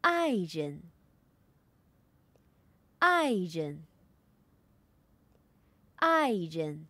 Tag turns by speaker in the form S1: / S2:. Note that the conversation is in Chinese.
S1: 爱人，爱人，爱人。